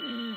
Mm.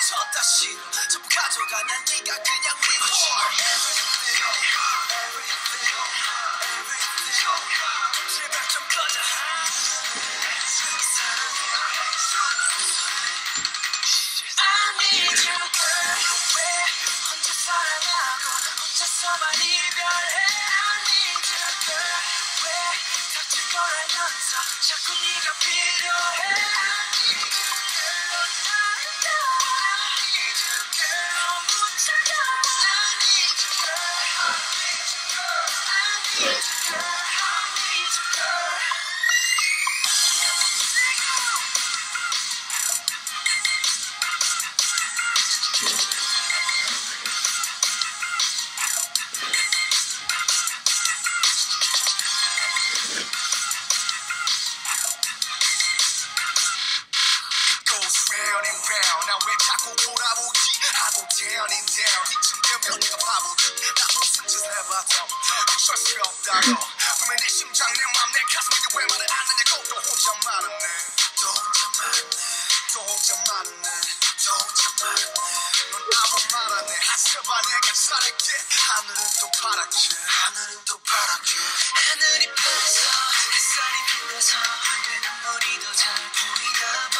쳤다 싫어 전부 가져가 난 네가 그냥 제발 좀 꺼져 I need you, girl. 왜 혼자 사랑하고 혼자서만 이별해? I need you, girl. 왜 다칠 거라면서 자꾸 네가 필요해? 자꾸 돌아오지? 하고 down. 이쯤 되면 내가 바보지. 나 무슨 짓을 해봐도 어쩔 수가 없다고. 분명 내 심장, 내 맘, 내 가슴인데 왜 말을 안 하냐고. 또 혼자 말았네. 또 혼자 말았네. 또 혼자 말았네. 또 혼자 말았네. 넌 아무 말 안 해. 하셔봐 내가 잘할게. 하늘은 또 파랗게. 하늘은 또 파랗게. 하늘이 파래서 햇살이 빛나서 내 눈물이 더잘 보이나 봐.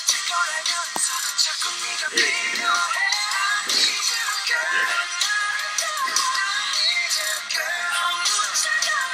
Girl, I need you, girl. I need you, girl. I need you, girl.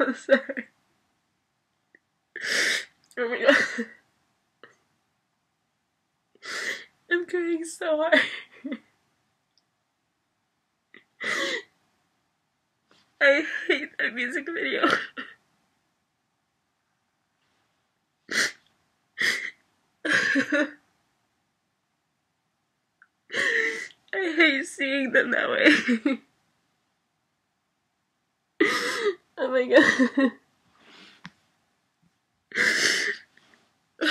I'm sorry. Oh my god. I'm crying so hard. I hate that music video. I hate seeing them that way. oh my god.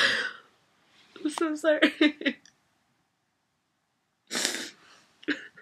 I'm so sorry.